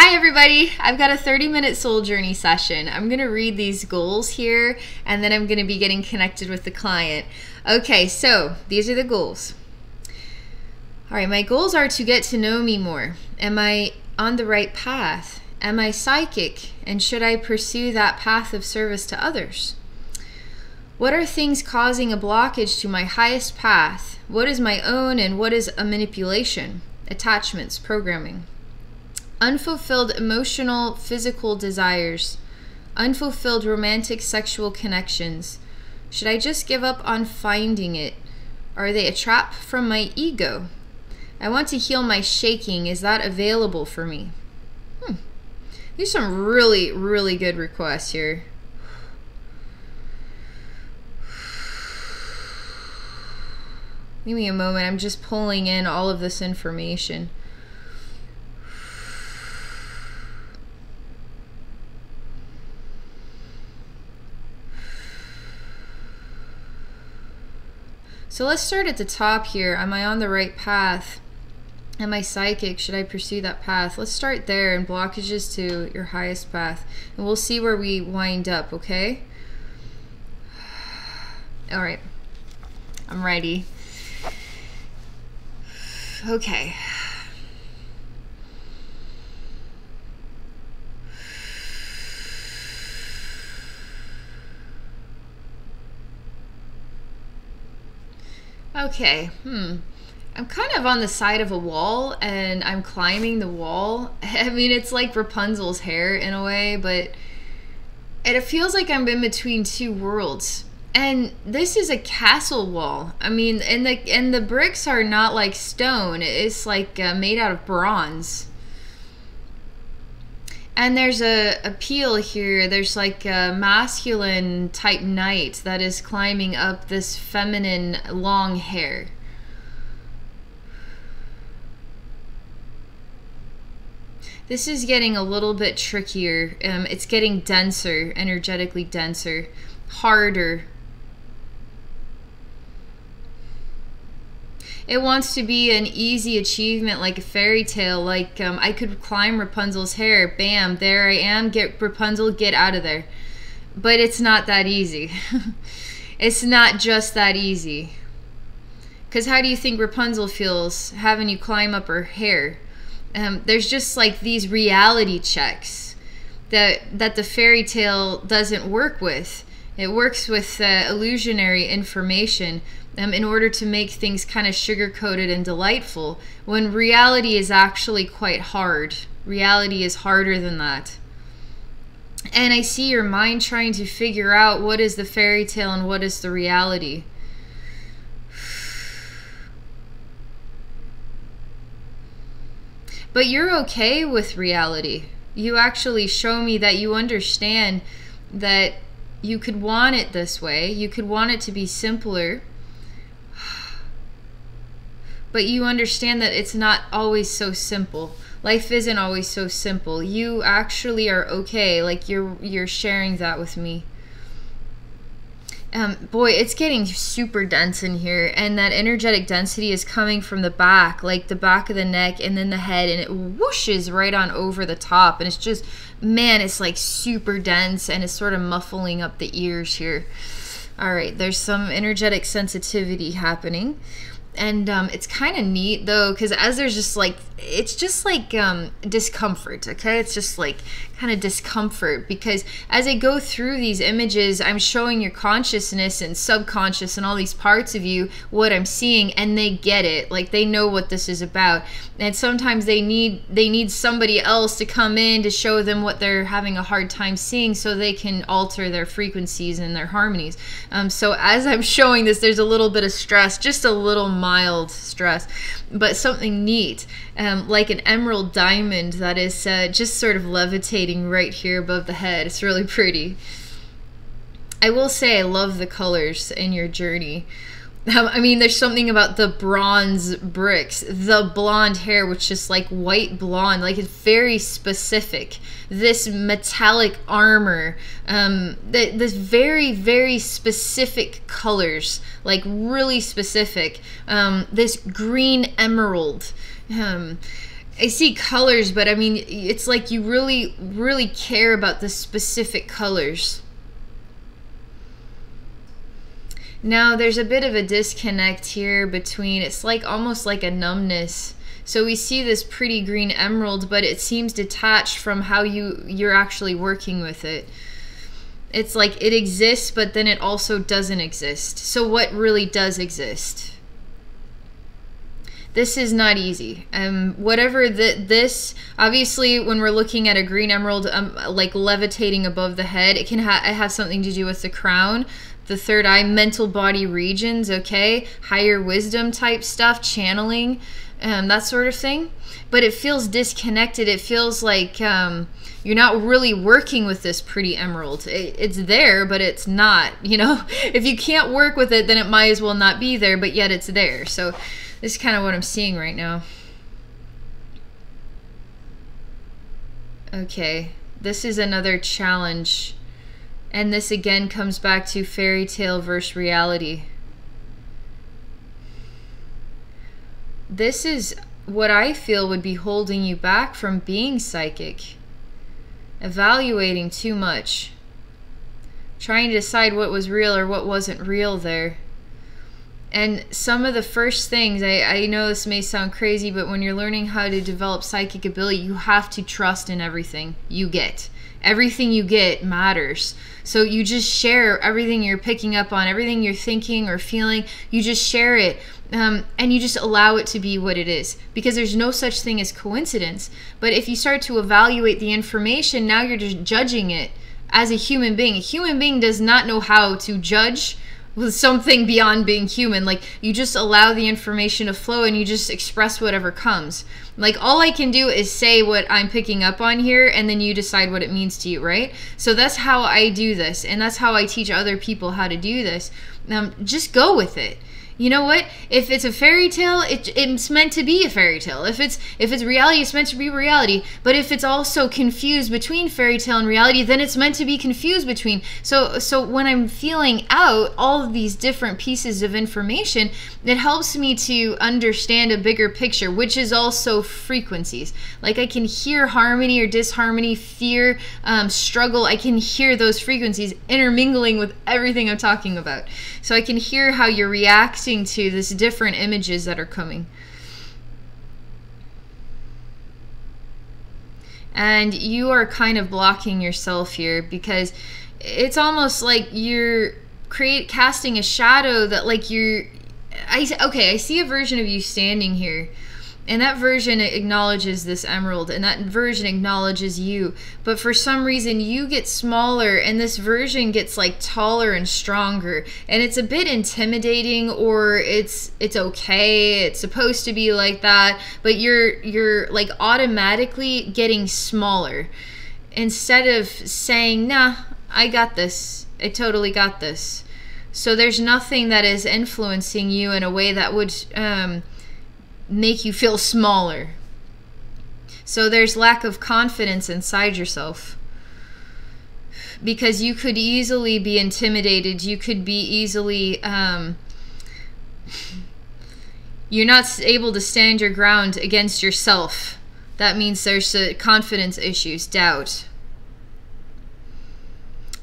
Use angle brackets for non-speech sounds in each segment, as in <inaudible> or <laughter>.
Hi, everybody. I've got a 30 minute soul journey session. I'm going to read these goals here and then I'm going to be getting connected with the client. Okay, so these are the goals. All right, my goals are to get to know me more. Am I on the right path? Am I psychic? And should I pursue that path of service to others? What are things causing a blockage to my highest path? What is my own and what is a manipulation? Attachments, programming unfulfilled emotional, physical desires, unfulfilled romantic sexual connections. Should I just give up on finding it? Are they a trap from my ego? I want to heal my shaking. Is that available for me? Hmm. These are some really, really good requests here. Give me a moment. I'm just pulling in all of this information. So let's start at the top here. Am I on the right path? Am I psychic? Should I pursue that path? Let's start there and blockages to your highest path. And we'll see where we wind up, okay? <sighs> All right. I'm ready. <sighs> Okay. Okay, hmm. I'm kind of on the side of a wall and I'm climbing the wall. <laughs> I mean, it's like Rapunzel's hair in a way, but it feels like I'm in between two worlds. And this is a castle wall. I mean, and the and the bricks are not like stone. It's like uh, made out of bronze. And there's a appeal here. There's like a masculine type knight that is climbing up this feminine long hair. This is getting a little bit trickier. Um, it's getting denser, energetically denser, harder, it wants to be an easy achievement like a fairy tale like um, i could climb rapunzel's hair bam there i am get rapunzel get out of there. But it's not that easy. <laughs> It's not just that easy. Because how do you think rapunzel feels having you climb up her hair? Um, there's just like these reality checks that that the fairy tale doesn't work with it works with uh, illusionary information um, in order to make things kind of sugar coated and delightful, when reality is actually quite hard. Reality is harder than that. And I see your mind trying to figure out what is the fairy tale and what is the reality. But you're okay with reality. You actually show me that you understand that you could want it this way. You could want it to be simpler. <sighs> But you understand that it's not always so simple. Life isn't always so simple. You actually are okay. Like you're you're sharing that with me um, boy, it's getting super dense in here, and that energetic density is coming from the back, like the back of the neck, and then the head, and it whooshes right on over the top, and it's just, man, it's like super dense, and it's sort of muffling up the ears here. All right, there's some energetic sensitivity happening and um, it's kind of neat though because as there's just like it's just like um, discomfort okay? It's just like kind of discomfort because as I go through these images I'm showing your consciousness and subconscious and all these parts of you what I'm seeing and they get it. Like they know what this is about and sometimes they need they need somebody else to come in to show them what they're having a hard time seeing so they can alter their frequencies and their harmonies um, so as I'm <laughs> showing this there's a little bit of stress just a little mild stress, but something neat, um, like an emerald diamond that is uh, just sort of levitating right here above the head. It's really <laughs> pretty. I will say I love the colors in your journey. I mean, there's something about the bronze bricks, the blonde hair, which is like white blonde, like it's very specific. This metallic armor, um, this very, very specific colors, like really specific. Um, this green emerald. Um, I see colors, but I mean, it's like you really, really care about the specific colors. Now, there's a bit of a disconnect here between, it's like almost like a numbness. So we see this pretty green emerald, but it seems detached from how you, you're actually working with it. It's like it exists, but then it also doesn't exist. So what really does exist? this is not easy. Um, whatever that this obviously when we're looking at a green emerald, um, like levitating above the head, it can ha- have something to do with the crown, the third eye, mental body regions. Okay, higher wisdom type stuff, channeling, um, that sort of thing. But it feels disconnected. It feels like um, you're not really working with this pretty emerald. It, it's there, but it's not. You know, <laughs> if you can't work with it, then it might as well not be there. But yet it's there. So this is kind of what I'm seeing right now. Okay, this is another challenge. And this again comes back to fairy tale versus reality. This is what I feel would be holding you back from being psychic. Evaluating too much. Trying to decide what was real or what wasn't real there. And some of the first things, I, I know this may sound crazy, but when you're learning how to develop psychic ability, you have to trust in everything you get. Everything you get matters. So you just share everything you're picking up on, everything you're thinking or feeling, you just share it. Um, and you just allow it to be what it is because there's no such thing as coincidence. But if you start to evaluate the information, now you're just judging it as a human being. A human being does not know how to judge with something beyond being human. Like you just allow the information to flow and you just express whatever comes. Like all I can do is say what I'm picking up on here and then you decide what it means to you, right? So that's how I do this and that's how I teach other people how to do this. Um, just go with it you know what? If it's a fairy tale, it, it's meant to be a fairy tale. If it's if it's reality, it's meant to be reality. But if it's also confused between fairy tale and reality, then it's meant to be confused between. So so when I'm feeling out all of these different pieces of information, it helps me to understand a bigger picture, which is also frequencies. Like I can hear harmony or disharmony, fear, um, struggle. I can hear those frequencies intermingling with everything I'm talking about. So I can hear how you're reacting to these different images that are coming. And you are kind of blocking yourself here because it's almost like you're create casting a shadow that like you're I okay, I see a version of you standing here and that version acknowledges this emerald and that version acknowledges you. But for some reason you get smaller and this version gets like taller and stronger. And it's a bit intimidating or it's it's okay it's supposed to be like that but you're you're like automatically getting smaller. Instead of saying nah i got this. I totally got this. So there's nothing that is influencing you in a way that would um, make you feel smaller. So there's lack of confidence inside yourself. Because you could easily be intimidated. You could be easily. Um, you're not able to stand your ground against yourself. That means there's uh, confidence issues, doubt.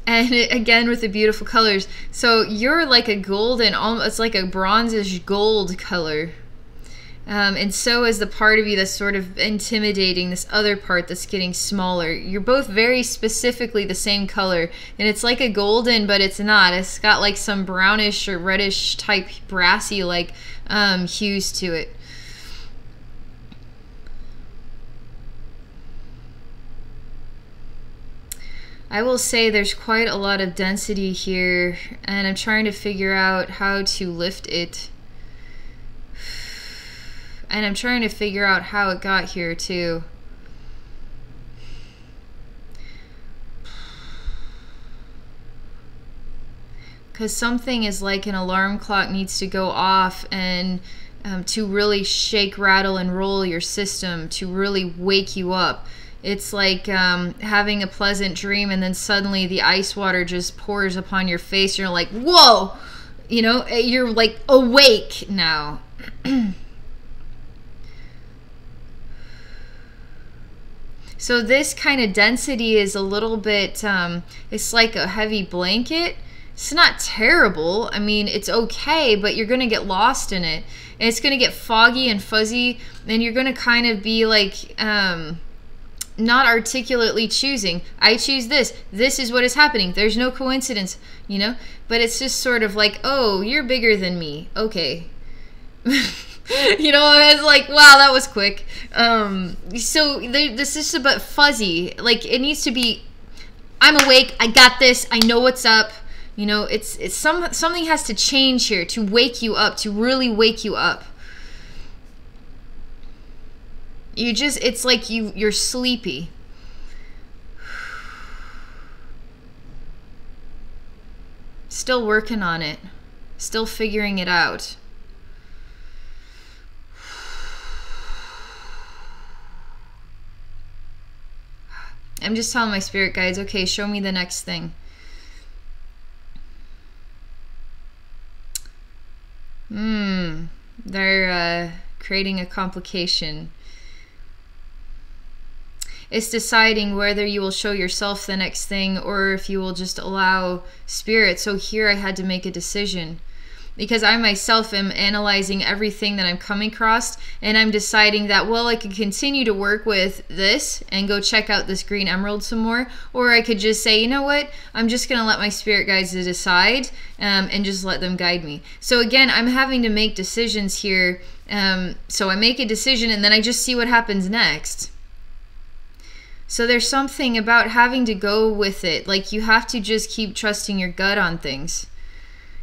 And it, again with the beautiful colors. So you're like a golden, almost like a bronzish gold color. Um, and so is the part of you that's sort of intimidating this other part that's getting smaller. You're both very specifically the same color, and it's like a golden, but it's not. It's got like some brownish or reddish type brassy like um, hues to it. I will say there's quite a lot of density here, and I'm trying to figure out how to lift it and I'm trying to figure out how it got here too. Because something is like an alarm clock needs to go off and um, to really shake, rattle, and roll your system, to really wake you up. It's like um, having a pleasant dream and then suddenly the ice water just pours upon your face. You're like, whoa! You know, eh, you're like awake now. <clears throat> So this kind of density is a little bit, um, it's like a heavy blanket. It's not terrible. I mean, it's okay, but you're going to get lost in it. And it's going to get foggy and fuzzy, and you're going to kind of be like, um, not articulately choosing. I choose this. This is what is happening. There's no coincidence, you know? But it's just sort of like, oh, you're bigger than me. Okay. <laughs> <laughs> you know, it's like, wow, that was quick. Um, so this is a bit fuzzy. Like, it needs to be, I'm awake. I got this. I know what's up. You know, it's it's some something has to change here to wake you up, to really wake you up. You just it's like you you're sleepy. <sighs> Still working on it. Still figuring it out. I'm just telling my spirit guides, okay, show me the next thing. Hmm. They're uh, creating a complication. It's deciding whether you will show yourself the next thing or if you will just allow spirit. So here I had to make a decision because I myself am analyzing everything that I'm coming across and I'm deciding that, well, I could continue to work with this and go check out this green emerald some more, or I could just say, you know what, I'm just going to let my spirit guides decide um, and just let them guide me. So again, I'm having to make decisions here. Um, so I make a decision and then I just see what happens next. So there's something about having to go with it. Like you have to just keep trusting your gut on things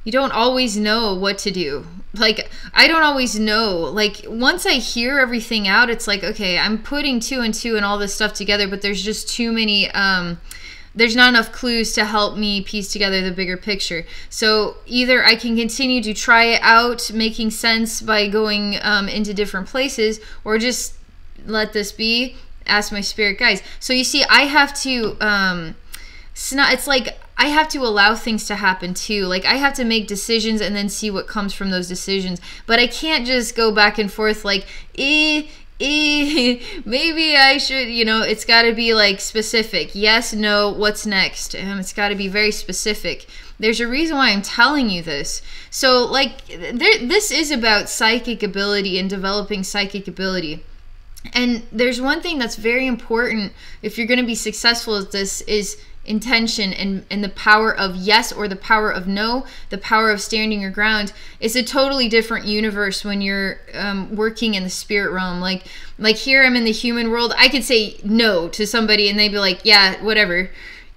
you don't always know what to do. Like, I don't always know. Like, once I hear everything out, it's like, okay, I'm putting two and two and all this stuff together, but there's just too many, um, there's not enough clues to help me piece together the bigger picture. So either I can continue to try it out, making sense by going um, into different places, or just let this be, ask my spirit guides. So you see, I have to, um, it's not, it's like I have to allow things to happen too. Like I have to make decisions and then see what comes from those decisions. But I can't just go back and forth like, eh, eh, <laughs> maybe I should, you know, it's got to be like specific. Yes, no, what's next? Um, it's got to be very specific. There's a reason why I'm telling you this. So, like, there, this is about psychic ability and developing psychic ability. And there's one thing that's very important if you're going to be successful at this is intention and, and the power of yes or the power of no, the power of standing your ground, it's a totally different universe when you're um, working in the spirit realm. Like like here I'm in the human world, I could say no to somebody and they'd be like, yeah, whatever.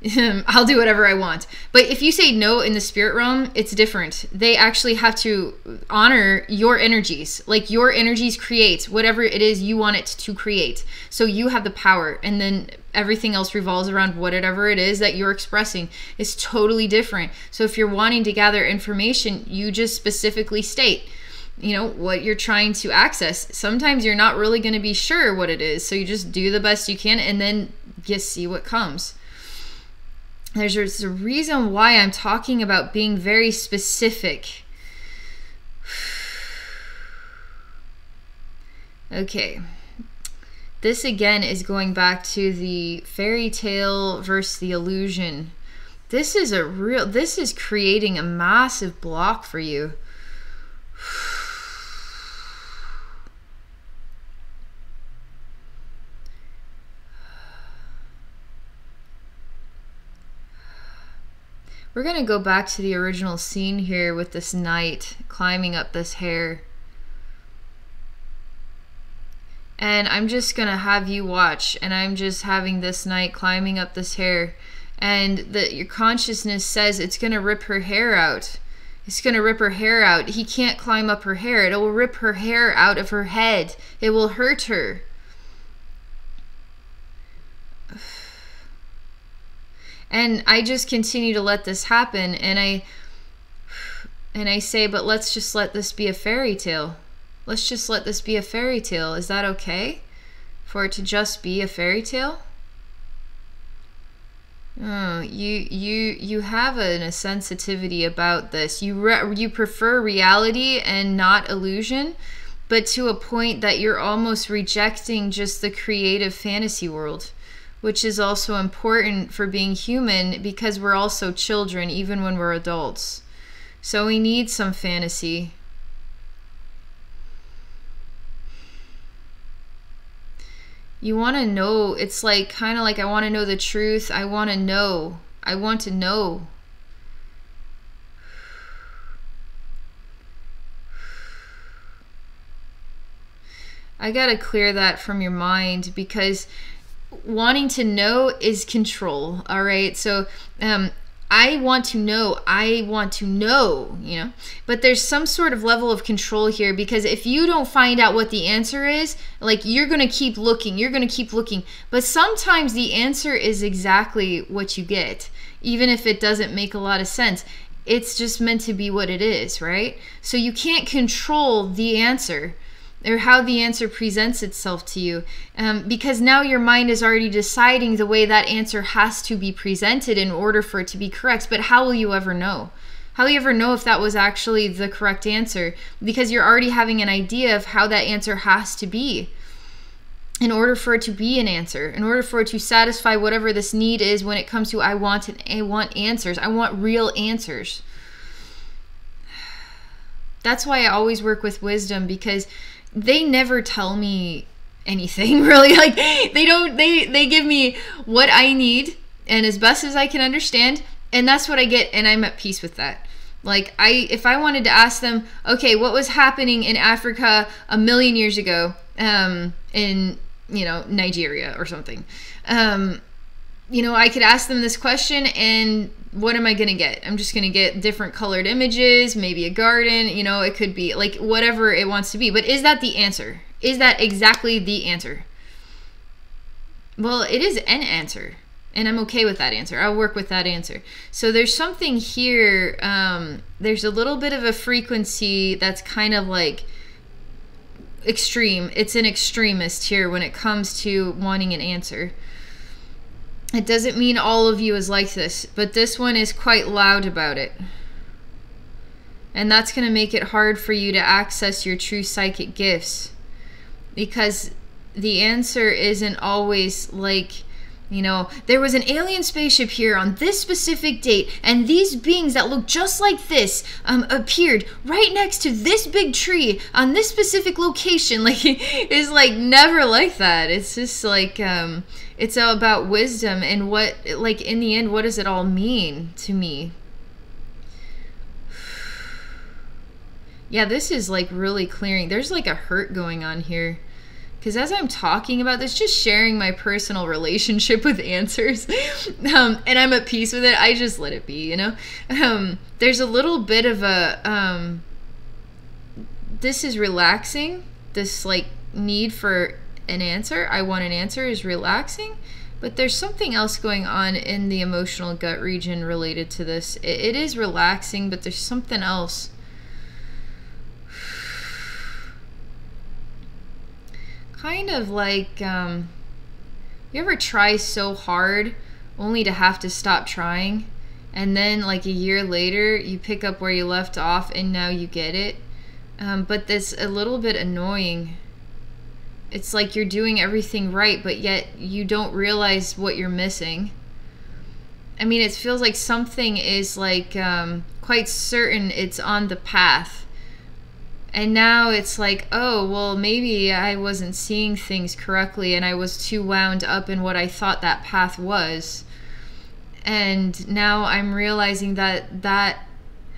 <laughs> I'll do whatever I want. But if you say no in the spirit realm, it's different. They actually have to honor your energies. Like your energies create whatever it is you want it to create. So you have the power. And then everything else revolves around whatever it is that you're expressing. It's totally different. So if you're wanting to gather information, you just specifically state you know what you're trying to access sometimes you're not really going to be sure what it is so you just do the best you can and then just see what comes there's a reason why I'm talking about being very specific. <sighs> okay. This again is going back to the fairy tale versus the illusion. This is a real, this is creating a massive block for you. We're going to go back to the original scene here with this knight climbing up this hair. And I'm just to have you watch and I'm just having this knight climbing up this hair and that your consciousness says it's to rip her hair out. It's to rip her hair out. He can't climb up her hair. It will rip her hair out of her head. It will hurt her. and i just continue to let this happen and i and i say but let's just let this be a fairy tale let's just let this be a fairy tale is that okay for it to just be a fairy tale Oh, you you you have an, a sensitivity about this. You re, you prefer reality and not illusion. but to a point that you're almost rejecting just the creative fantasy world, which is also important for being human because we're also children even when we're adults. So we need some fantasy. You want to know, it's like kind of like I want to know the truth. I want to know. I want to know. I got to clear that from your mind because wanting to know is control. All right. So, um, I want to know, I want to know, you know. But there's some sort of level of control here because if you don't find out what the answer is, like you're going to keep looking, you're going to keep looking. But sometimes the answer is exactly what you get, even if it doesn't make a lot of sense. It's just meant to be what it is, right? So you can't control the answer or how the answer presents itself to you. Um, because now your mind is already deciding the way that answer has to be presented in order for it to be correct. But how will you ever know? How will you ever know if that was actually the correct answer? Because you're already having an idea of how that answer has to be in order for it to be an answer in order for it to satisfy whatever this need is when it comes to i want an, i want answers. I want real answers. <sighs> That's why i always work with wisdom because they never tell me anything <laughs> really. Like they don't they they give me what i need and as best as i can understand and that's what i get and i'm at peace with that. Like i if i wanted to ask them okay what was happening in africa a million years ago um in you know nigeria or something? Um you know i could ask them this question and what am I going to get? I'm just going to get different colored images, maybe a garden, you know, it could be like whatever it wants to be. But is that the answer? Is that exactly the answer? Well, it is an answer, and I'm okay with that answer. I'll work with that answer. So there's something here, um, there's a little bit of a frequency that's kind of like extreme. It's an extremist here when it comes to wanting an answer. It doesn't mean all of you is like this, but this one is quite loud about it. And that's going to make it hard for you to access your true psychic gifts. Because the answer isn't always like, you know, there was an alien spaceship here on this specific date, and these beings that look just like this um, appeared right next to this big tree on this specific location. <laughs> Like, it's like never like that. It's just like, um, it's all about wisdom and what like in the end what does it all mean to me? <sighs> Yeah this is like really clearing. There's like a hurt going on here. Because as i'm talking about this just sharing my personal relationship <laughs> with answers um, and i'm at peace with it i just let it be you know? Um, there's a little bit of a um, this is relaxing this like need for an answer, I want an answer is relaxing, but there's something else going on in the emotional gut region related to this. it, it is relaxing, but there's something else. <sighs> kind of like um, you ever try so hard only to have to stop trying and then like a year later you pick up where you left off and now you get it um, but that's a little bit annoying it's like you're doing everything right, but yet you don't realize what you're missing. I mean, it feels like something is like um, quite certain it's on the path. And now it's like, oh, well, maybe I wasn't seeing things correctly and I was too wound up in what I thought that path was. And now I'm realizing that that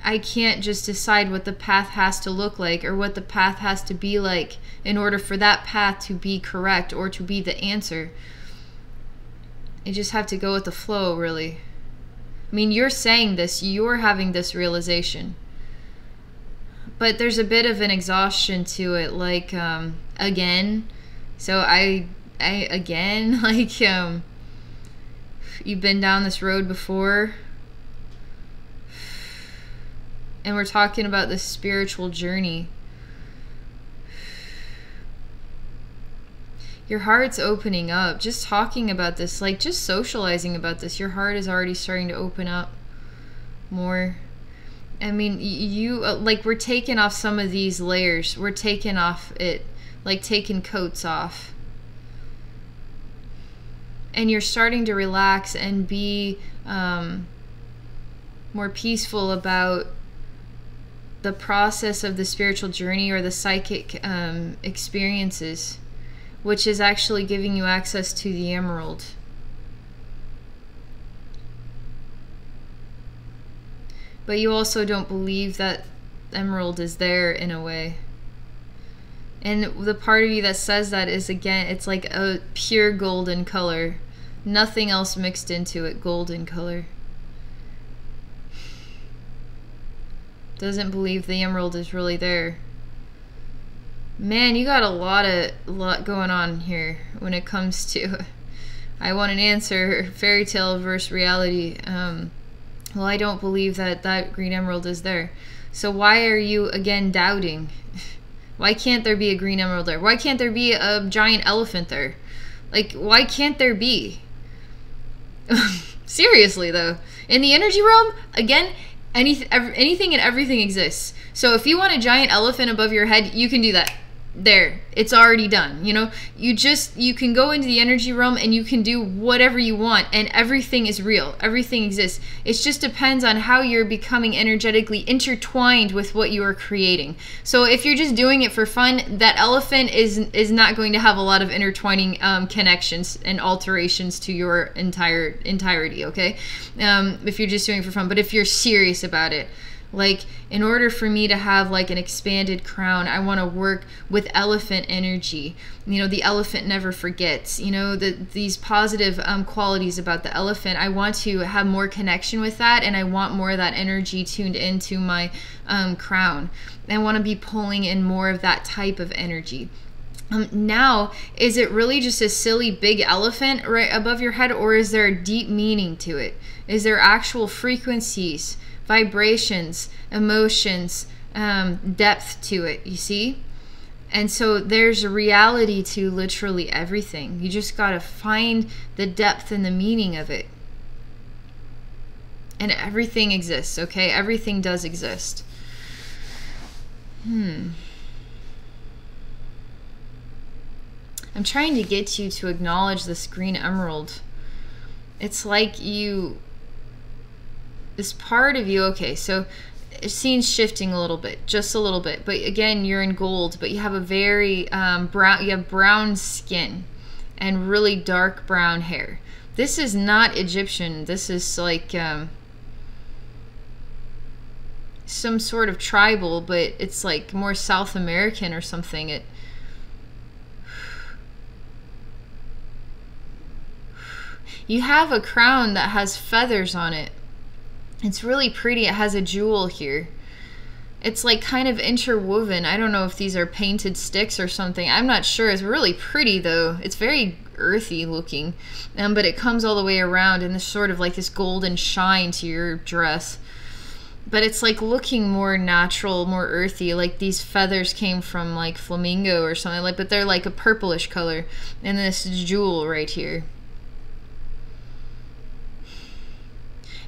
I can't just decide what the path has to look like or what the path has to be like in order for that path to be correct or to be the answer. You just have to go with the flow, really. I mean, you're saying this, you're having this realization. But there's a bit of an exhaustion to it, like, um, again. So I, I, again, <laughs> like, um, you've been down this road before and we're talking about the spiritual journey. Your heart's opening up. Just talking about this, like just socializing about this, your heart is already starting to open up more. I mean, you uh, like we're taking off some of these layers. We're taking off it, like taking coats off. And you're starting to relax and be um, more peaceful about the process of the spiritual journey or the psychic um, experiences, which is actually giving you access to the emerald. But you also don't believe that emerald is there in a way. And the part of you that says that is again, it's like a pure golden color. Nothing else mixed into it, golden color. Doesn't believe the emerald is really there. Man, you got a lot of lot going on here when it comes to <laughs> I want an answer, fairy tale versus reality. Um, well, I don't believe that that green emerald is there. So why are you again doubting? <laughs> Why can't there be a green emerald there? Why can't there be a giant elephant there? Like, why can't there be? <laughs> Seriously, though. In the energy realm, again, any, anything and everything exists. So if you want a giant elephant above your head, you can do that there. It's already done you know? You just you can go into the energy realm and you can do whatever you want and everything is real. Everything exists. It just depends on how you're becoming energetically intertwined with what you are creating. So if you're just doing it for fun that elephant is is not going to have a lot of intertwining um, connections and alterations to your entire entirety okay? Um, if you're just doing it for fun. But if you're serious about it like, in order for me to have like an expanded crown, I want to work with elephant energy. You know, the elephant never forgets. You know, the, these positive um, qualities about the elephant. I want to have more connection with that, and I want more of that energy tuned into my um, crown. I want to be pulling in more of that type of energy. Um, now, is it really just a silly big elephant right above your head, or is there a deep meaning to it? Is there actual frequencies? Vibrations, emotions, um, depth to it, you see? And so there's a reality to literally everything. You just got to find the depth and the meaning of it. And everything exists, okay? Everything does exist. Hmm. I'm trying to get you to acknowledge this green emerald. It's like you this part of you, okay, so scene's shifting a little bit, just a little bit. But again, you're in gold, but you have a very um, brown, you have brown skin and really dark brown hair. This is not Egyptian. This is like um, some sort of tribal, but it's like more South American or something. It. <sighs> You have a crown that has feathers on it. It's really pretty. It has a jewel here. It's like kind of interwoven. I don't know if these are painted sticks or something. I'm not sure. It's really pretty though. It's very earthy looking. Um, but it comes all the way around and this sort of like this golden shine to your dress. But it's like looking more natural, more earthy. Like these feathers came from like flamingo or something like but they're like a purplish color. And this jewel right here.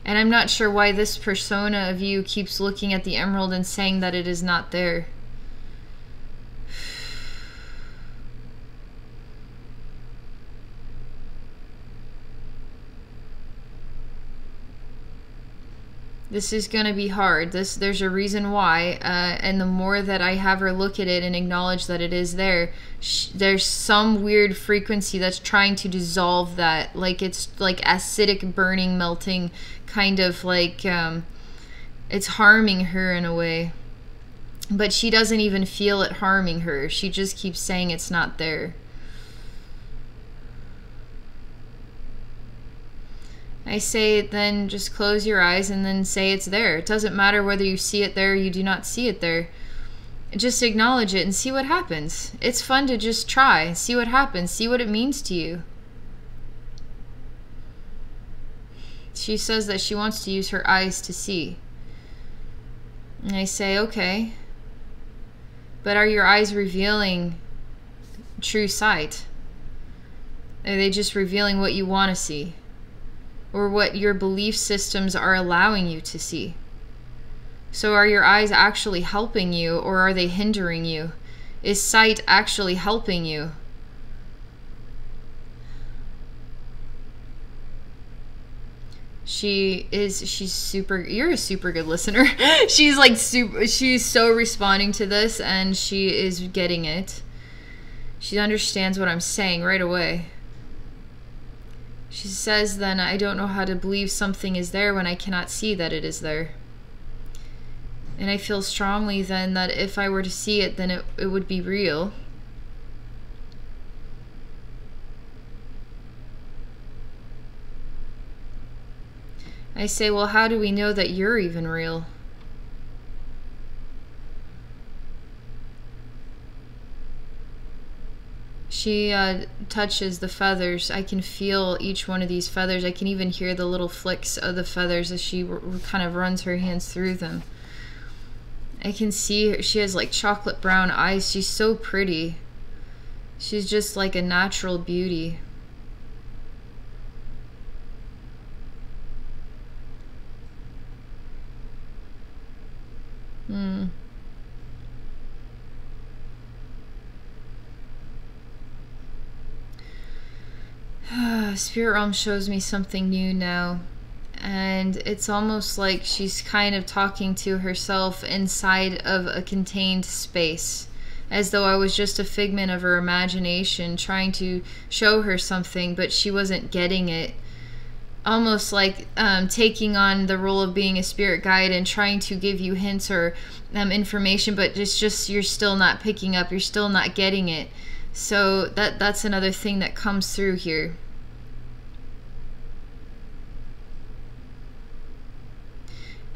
And I'm not sure why this persona of you keeps looking at the emerald and saying that it is not there. This is going to be hard. This there's a reason why, uh, and the more that I have her look at it and acknowledge that it is there, there's some weird frequency that's trying to dissolve that. Like it's like acidic, burning, melting, kind of like um, it's harming her in a way. But she doesn't even feel it harming her. She just keeps saying it's not there. I say then just close your eyes and then say it's there. It doesn't matter whether you see it there or you do not see it there. Just acknowledge it and see what happens. It's fun to just try, see what happens, see what it means to you. She says that she wants to use her eyes to see. And I say, okay. But are your eyes revealing true sight? Are they just revealing what you want to see? Or what your belief systems are allowing you to see. So are your eyes actually helping you or are they hindering you? Is sight actually helping you? she is she's super you're a super good listener <laughs> she's like super she's so responding to this and she is getting it she understands what i'm saying right away she says then i don't know how to believe something is there when i cannot see that it is there and i feel strongly then that if i were to see it then it, it would be real I say, well, how do we know that you're even real? She uh, touches the feathers. I can feel each one of these feathers. I can even hear the little flicks of the feathers as she kind of runs her hands through them. I can see her. She has like chocolate brown eyes. She's so pretty. She's just like a natural beauty. Hmm. Spirit Realm shows me something new now. And it's almost like she's kind of talking to herself inside of a contained space. As though I was just a figment of her imagination trying to show her something, but she wasn't getting it almost like um, taking on the role of being a spirit guide and trying to give you hints or um, information, but it's just you're still not picking up, you're still not getting it. So that that's another thing that comes through here.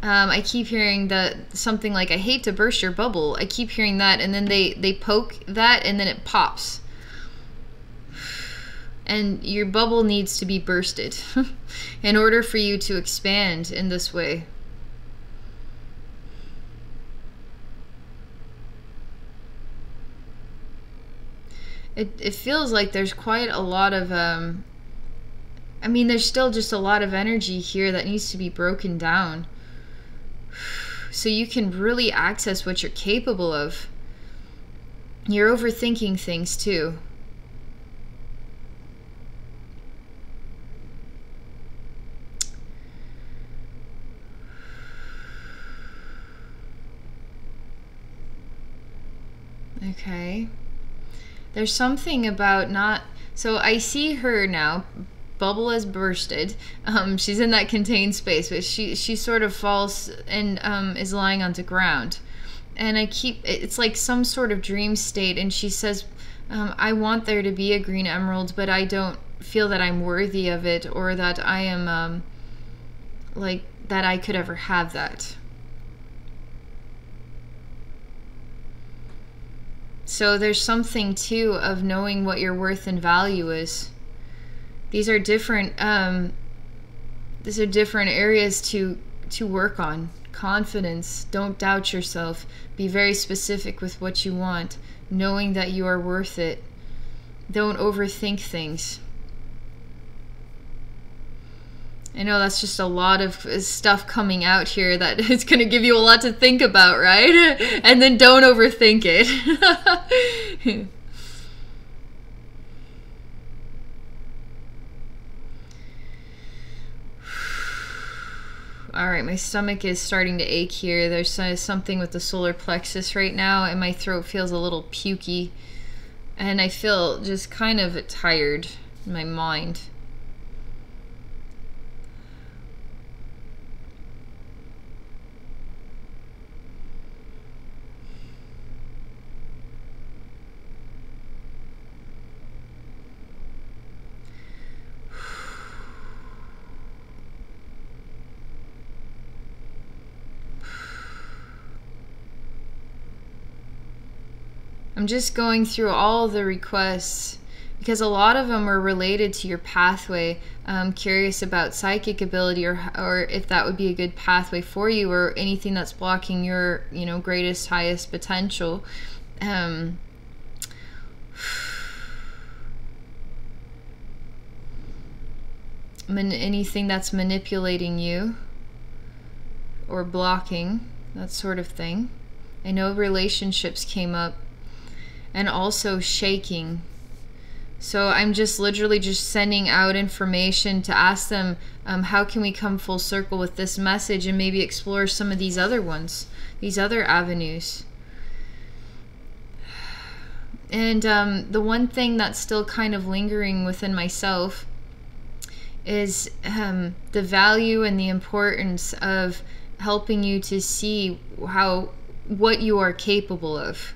Um, I keep hearing that something like "I hate to burst your bubble." I keep hearing that, and then they they poke that, and then it pops and your bubble needs to be bursted <laughs> in order for you to expand in this way. It, it feels like there's quite a lot of um, I mean there's still just a lot of energy here that needs to be broken down so you can really access what you're capable of you're overthinking things too Okay. There's something about not. So I see her now. Bubble has bursted. Um, she's in that contained space, but she she sort of falls and um, is lying on the ground. And I keep it's like some sort of dream state. And she says, um, "I want there to be a green emerald, but I don't feel that I'm worthy of it, or that I am um, like that I could ever have that." So there's something too of knowing what your worth and value is. These are different. Um, these are different areas to to work on. Confidence. Don't doubt yourself. Be very specific with what you want, knowing that you are worth it. Don't overthink things. I know that's just a lot of uh, stuff coming out here that is going to give you a lot to think about, right? <laughs> And then don't overthink it. <laughs> All right, my stomach is starting to ache here. There's something with the solar plexus right now, and my throat feels a little pukey. And I feel just kind of tired in my mind. I'm just going through all the requests because a lot of them are related to your pathway. I'm curious about psychic ability or or if that would be a good pathway for you or anything that's blocking your, you know, greatest highest potential. Um, <sighs> anything that's manipulating you or blocking that sort of thing. I know relationships came up and also shaking. So I'm just literally just sending out information to ask them um, how can we come full circle with this message and maybe explore some of these other ones, these other avenues. And um, the one thing that's still kind of lingering within myself is um, the value and the importance of helping you to see how what you are capable of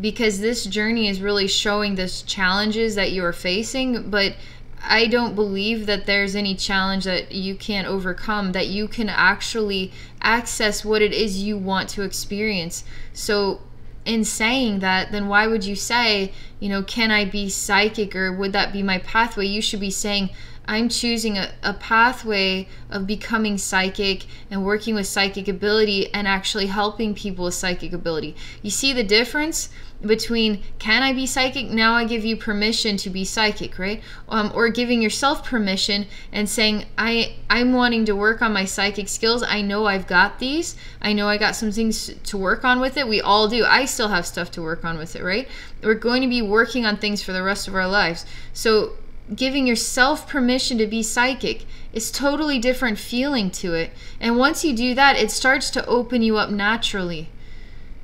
because this journey is really showing this challenges that you are facing but I don't believe that there's any challenge that you can't overcome, that you can actually access what it is you want to experience. So, in saying that, then why would you say, you know, can I be psychic or would that be my pathway? You should be saying, I'm choosing a, a pathway of becoming psychic and working with psychic ability and actually helping people with psychic ability. You see the difference? Between can I be psychic? Now I give you permission to be psychic, right? Um, or giving yourself permission and saying I I'm wanting to work on my psychic skills. I know I've got these. I know I got some things to work on with it. We all do. I still have stuff to work on with it, right? We're going to be working on things for the rest of our lives. So giving yourself permission to be psychic is totally different feeling to it. And once you do that, it starts to open you up naturally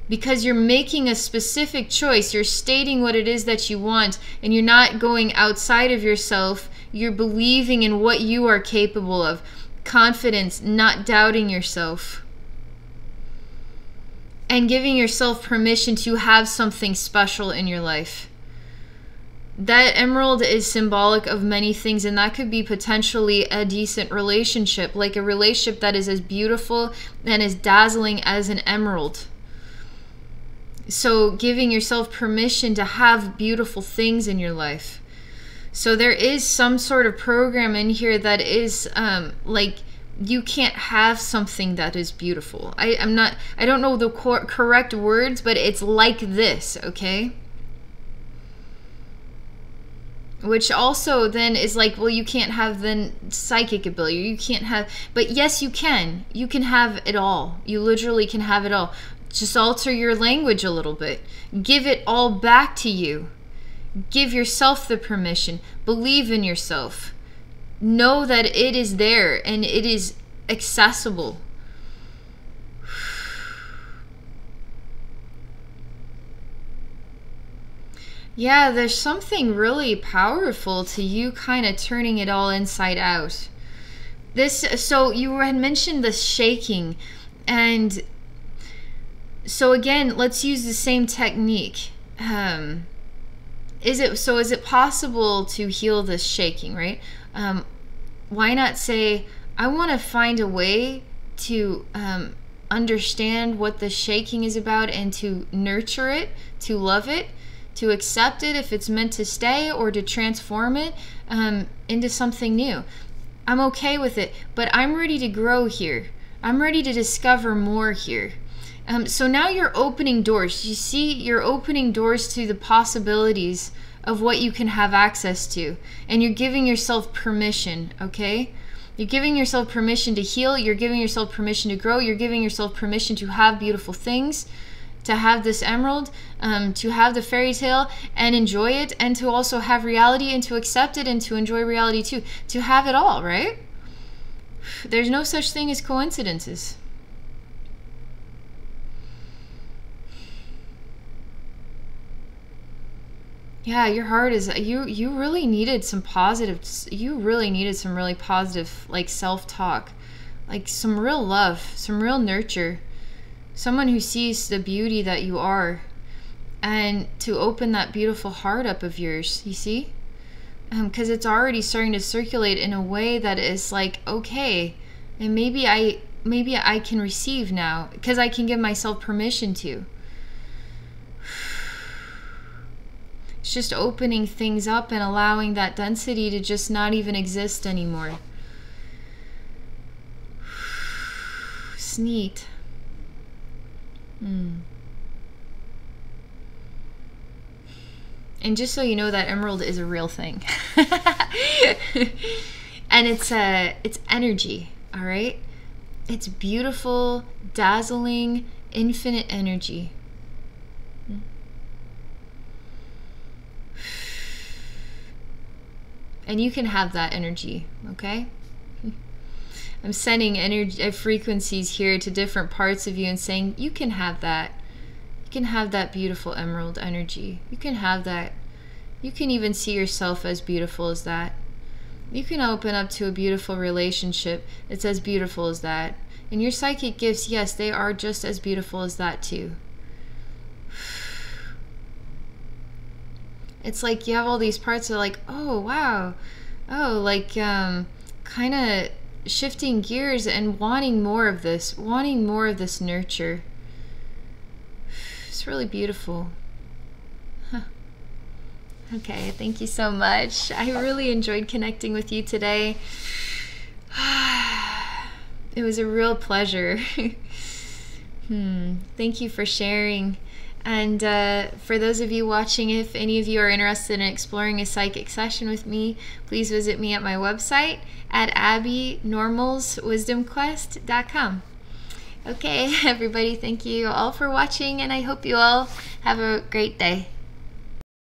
because you're making a specific choice. You're stating what it is that you want, and you're not going outside of yourself. You're believing in what you are capable of. Confidence, not doubting yourself. And giving yourself permission to have something special in your life. That emerald is symbolic of many things, and that could be potentially a decent relationship, like a relationship that is as beautiful and as dazzling as an emerald so, giving yourself permission to have beautiful things in your life. So, there is some sort of program in here that is um, like you can't have something that is beautiful. I, am not, I don't know the cor- correct words, but it's like this, okay? Which also then is like, well, you can't have then psychic ability. You can't have, but yes, you can. You can have it all. You literally can have it all. Just alter your language a little bit. Give it all back to you. Give yourself the permission. Believe in yourself. Know that it is there and it is accessible. Yeah, there's something really powerful to you kind of turning it all inside out. This so you had mentioned the shaking and so again, let's use the same technique. Um, is it so? Is it possible to heal this shaking? Right? Um, why not say, I want to find a way to um, understand what the shaking is about and to nurture it, to love it, to accept it if it's meant to stay, or to transform it um, into something new. I'm okay with it, but I'm ready to grow here. I'm ready to discover more here. Um, so now you're opening doors. You see, you're opening doors to the possibilities of what you can have access to. And you're giving yourself permission, okay? You're giving yourself permission to heal. You're giving yourself permission to grow. You're giving yourself permission to have beautiful things, to have this emerald, um, to have the fairy tale and enjoy it, and to also have reality and to accept it and to enjoy reality too. To have it all, right? <sighs> There's no such thing as coincidences. Yeah, your heart is you you really needed some positive you really needed some really positive like self-talk. Like some real love, some real nurture. Someone who sees the beauty that you are and to open that beautiful heart up of yours, you see? because um, it's already starting to circulate in a way that is like okay and maybe i maybe i can receive now because i can give myself permission to It's just opening things up and allowing that density to just not even exist anymore. It's neat. Hmm. And just so you know, that emerald is a real thing, <laughs> and it's uh, it's energy. All right, It's beautiful, dazzling, infinite energy. And you can have that energy, okay? <laughs> I'm sending energy uh, frequencies here to different parts of you and saying you can have that. You can have that beautiful emerald energy. You can have that. You can even see yourself as beautiful as that. You can open up to a beautiful relationship It's as beautiful as that. And your psychic gifts, yes, they are just as beautiful as that too. It's like you have all these parts that are like, oh wow, oh like um, kind of shifting gears and wanting more of this, wanting more of this nurture. <sighs> It's really beautiful. Huh. Okay, thank you so much. I really enjoyed connecting with you today. <sighs> It was a real pleasure. <laughs> hmm. Thank you for sharing. And uh, for those of you watching, if any of you are interested in exploring a psychic session with me, please visit me at my website at abbeynormalswisdomquest.com. Okay, <laughs> everybody, thank you all for watching, and I hope you all have a great day.